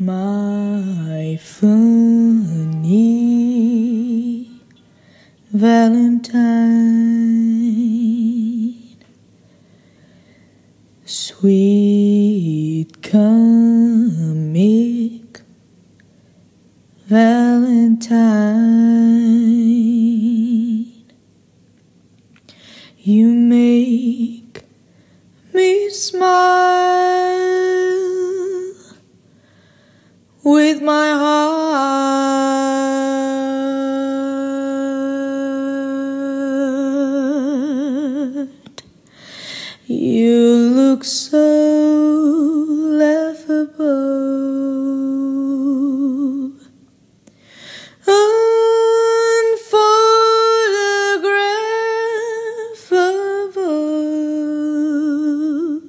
My funny Valentine, sweet comic Valentine, you make me smile with my heart. You look so laughable. Unphotographable.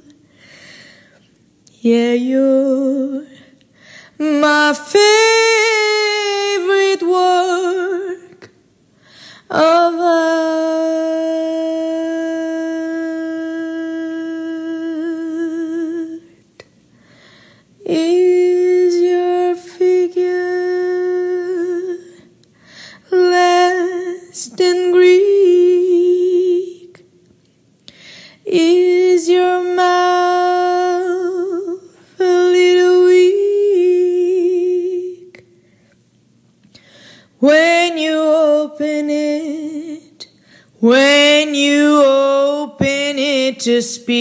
Yeah, you're my favorite work of art is your figure less than Greek is your when you open it when you open it to speak